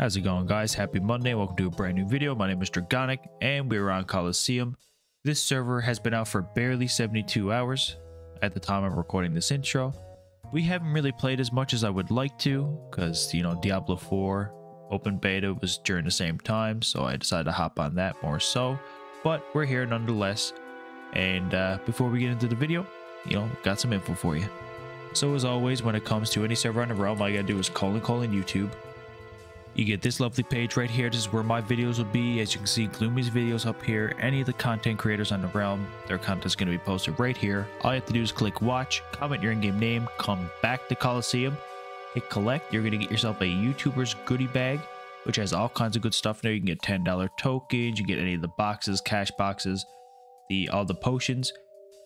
How's it going guys? Happy Monday. Welcome to a brand new video. My name is Dragonic and we're on Coliseum. This server has been out for barely 72 hours at the time I'm recording this intro. We haven't really played as much as I would like to because, you know, Diablo 4 open beta was during the same time, so I decided to hop on that more so. But we're here nonetheless. And uh, before we get into the video, you know, got some info for you. So as always, when it comes to any server on the realm, all you gotta do is call and call in YouTube. You get this lovely page right here. This is where my videos will be. As you can see, Gloomy's videos up here. Any of the content creators on the realm, their content is going to be posted right here. All you have to do is click watch, comment your in-game name, come back to Coliseum, hit collect. You're going to get yourself a YouTuber's goodie bag, which has all kinds of good stuff in there. You can get $10 tokens, you get any of the boxes, cash boxes, the all the potions,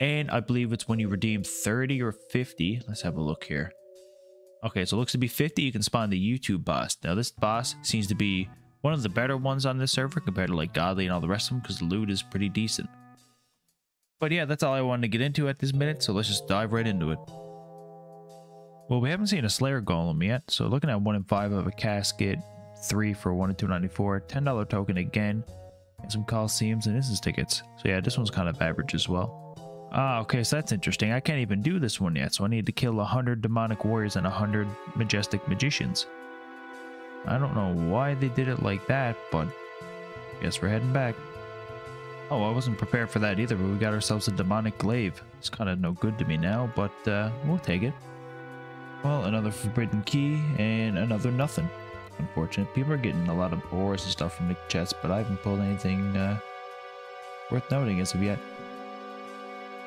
and I believe it's when you redeem 30 or 50. Let's have a look here. Okay, so it looks to be 50. You can spawn the YouTube boss. Now, this boss seems to be one of the better ones on this server compared to like Godly and all the rest of them because the loot is pretty decent. But yeah, that's all I wanted to get into at this minute, so let's just dive right into it. Well, we haven't seen a Slayer Golem yet, so looking at 1 in 5 of a casket, 3 for 1 in 294, $10 token again, and some Coliseums and instance tickets. So yeah, this one's kind of average as well. Ah, okay, so that's interesting. I can't even do this one yet, so I need to kill 100 demonic warriors and 100 majestic magicians. I don't know why they did it like that, but guess we're heading back. Oh, I wasn't prepared for that either, but we got ourselves a demonic glaive. It's kind of no good to me now, but uh, we'll take it. Well, another forbidden key and another nothing. Unfortunate. People are getting a lot of ores and stuff from the chests, but I haven't pulled anything uh, worth noting as of yet.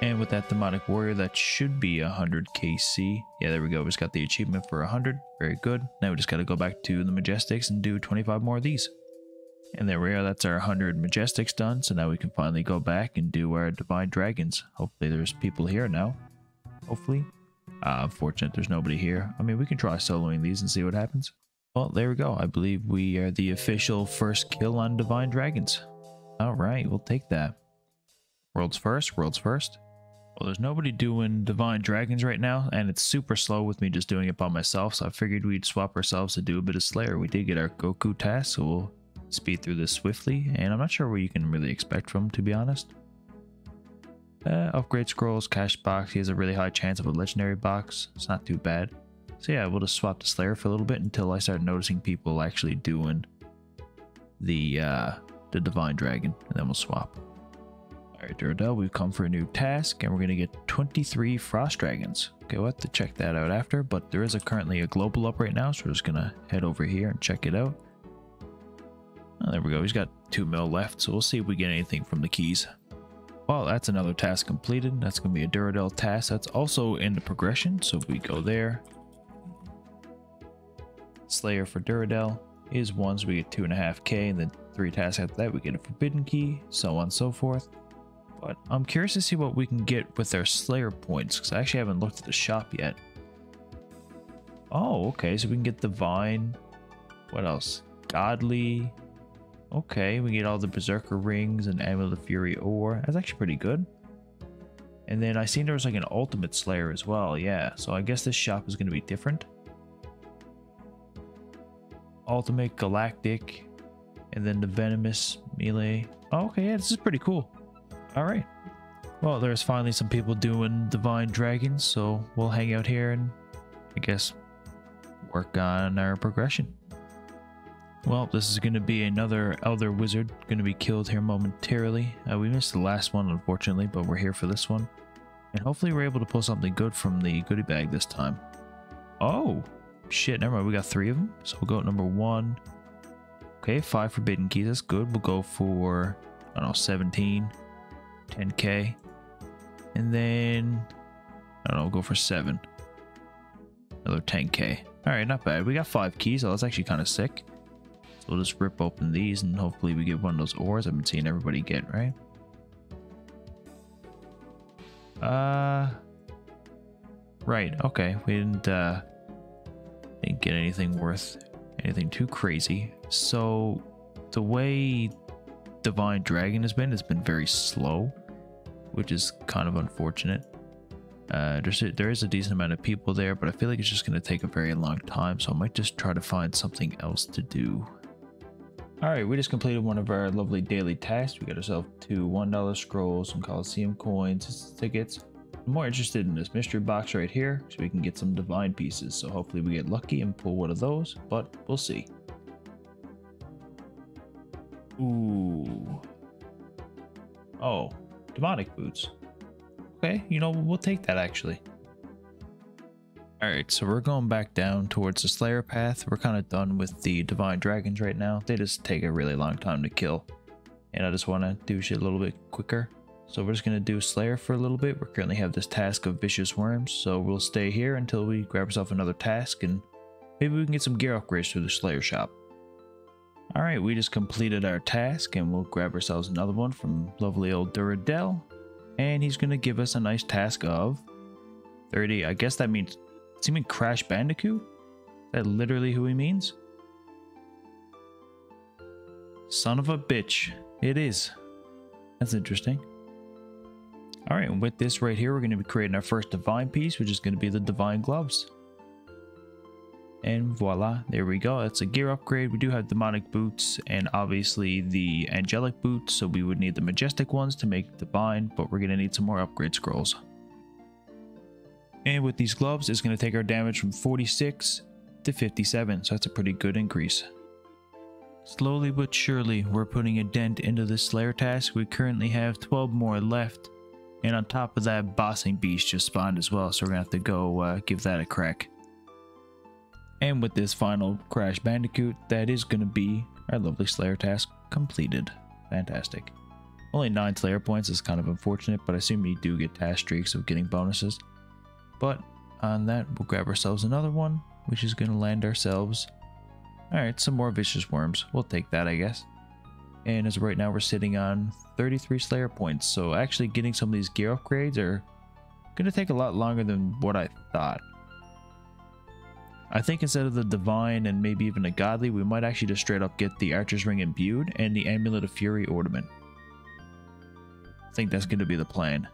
And with that demonic warrior, that should be 100 KC. Yeah, there we go. We just got the achievement for 100. Very good. Now we just got to go back to the Majestics and do 25 more of these. And there we are. That's our 100 Majestics done. So now we can finally go back and do our Divine Dragons. Hopefully there's people here now. Hopefully. Uh, unfortunate there's nobody here. I mean, we can try soloing these and see what happens. Well, there we go. I believe we are the official first kill on Divine Dragons. All right, we'll take that. World's first, world's first. Well, there's nobody doing Divine Dragons right now, and it's super slow with me just doing it by myself, so I figured we'd swap ourselves to do a bit of Slayer. We did get our Goku task, so we'll speed through this swiftly, and I'm not sure what you can really expect from, to be honest. Uh, upgrade scrolls, cash box, he has a really high chance of a legendary box. It's not too bad. So yeah, we'll just swap to Slayer for a little bit until I start noticing people actually doing the uh, the Divine Dragon, and then we'll swap. Alright, Duradel, we've come for a new task, and we're going to get 23 Frost Dragons. Okay, we'll have to check that out after, but there is a, currently a global up right now, so we're just going to head over here and check it out. Oh, there we go, he's got 2 mil left, so we'll see if we get anything from the keys. Well, that's another task completed. That's going to be a Duradel task. That's also in the progression, so if we go there. Slayer for Duradel is one, so we get 2.5k, and then three tasks after that, we get a Forbidden Key, so on and so forth. But I'm curious to see what we can get with our Slayer points, because I actually haven't looked at the shop yet. Oh, okay, so we can get the Divine. What else? Godly. Okay, we get all the Berserker rings and Amulet of Fury ore. That's actually pretty good. And then I seen there was like an Ultimate Slayer as well, yeah. So I guess this shop is going to be different. Ultimate, Galactic, and then the Venomous Melee. Oh, okay, yeah, this is pretty cool. All right. Well, there's finally some people doing Divine Dragons, so we'll hang out here and I guess work on our progression. Well, this is going to be another Elder Wizard going to be killed here momentarily. Uh, we missed the last one, unfortunately, but we're here for this one. And hopefully we're able to pull something good from the goodie bag this time. Oh, shit, never mind. We got three of them. So we'll go at number one. Okay, five Forbidden Keys. That's good. We'll go for, I don't know, 17. 10k. And then, I don't know, we'll go for 7. Another 10k. Alright, not bad. We got 5 keys, so that's actually kind of sick. So we'll just rip open these and hopefully we get one of those ores I've been seeing everybody get, right? Uh, right, okay. We didn't, uh, didn't get anything worth anything too crazy. So, the way Divine Dragon has been, it's been very slow which is kind of unfortunate. Uh, there's a, there is a decent amount of people there, but I feel like it's just going to take a very long time, so I might just try to find something else to do. Alright, we just completed one of our lovely daily tasks. We got ourselves two $1 scrolls, some Coliseum coins, tickets. I'm more interested in this mystery box right here, so we can get some divine pieces. So hopefully we get lucky and pull one of those, but we'll see. Ooh. Oh, demonic boots. Okay, you know, we'll take that actually. Alright, so we're going back down towards the Slayer path. We're kind of done with the Divine Dragons right now. They just take a really long time to kill. And I just want to do shit a little bit quicker. So we're just going to do Slayer for a little bit. We currently have this task of Vicious Worms. So we'll stay here until we grab ourselves another task. And maybe we can get some gear upgrades through the Slayer shop. Alright, we just completed our task. And we'll grab ourselves another one from lovely old Duradel. And he's going to give us a nice task of 30. I guess that means does he mean Crash Bandicoot? Is that literally who he means? Son of a bitch. It is. That's interesting. Alright, and with this right here, we're going to be creating our first Divine piece, which is going to be the Divine Gloves. And voila, there we go. That's a gear upgrade. We do have demonic boots and obviously the angelic boots, so we would need the majestic ones to make divine, but we're going to need some more upgrade scrolls. And with these gloves, it's going to take our damage from 46 to 57, so that's a pretty good increase. Slowly but surely, we're putting a dent into this Slayer task. We currently have 12 more left. And on top of that, Bossing Beast just spawned as well, so we're to have to go uh, give that a crack. And with this final Crash Bandicoot, that is going to be our lovely Slayer task completed. Fantastic. Only 9 Slayer points is kind of unfortunate, but I assume you do get task streaks of getting bonuses. But on that, we'll grab ourselves another one, which is going to land ourselves. Alright, some more Vicious Worms. We'll take that, I guess. And as right now, we're sitting on 33 Slayer points. So actually getting some of these gear upgrades are going to take a lot longer than what I thought. I think instead of the Divine and maybe even a Godly, we might actually just straight up get the Archer's Ring Imbued and the Amulet of Fury Ornament. I think that's going to be the plan.